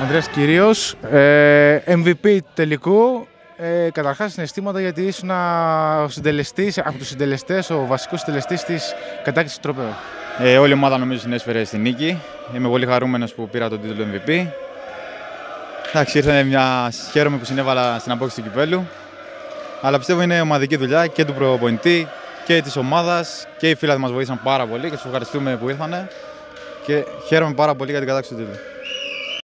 Ανδρέας Κυρίως, ε, MVP τελικού. Ε, καταρχάς συναισθήματα γιατί ήσουν ο συντελεστής, από τους συντελεστές, ο βασικός συντελεστής της κατάκτησης του τροπέου. Ε, όλη η ομάδα νομίζω συνέσφερε στη νίκη. Είμαι πολύ χαρούμενος που πήρα τον τίτλο MVP. Εντάξει, ήρθε μια... χαίρομαι που συνέβαλα στην απόκτηση του κυπέλου. Αλλά πιστεύω είναι ομαδική δουλειά και του προπονητή και της ομάδας και οι φίλοι μας βοήθησαν πάρα πολύ και του ευχαριστούμε που ήρθαν. Και χαίρομαι πάρα πολύ για την κατάκτηση του τίτλου.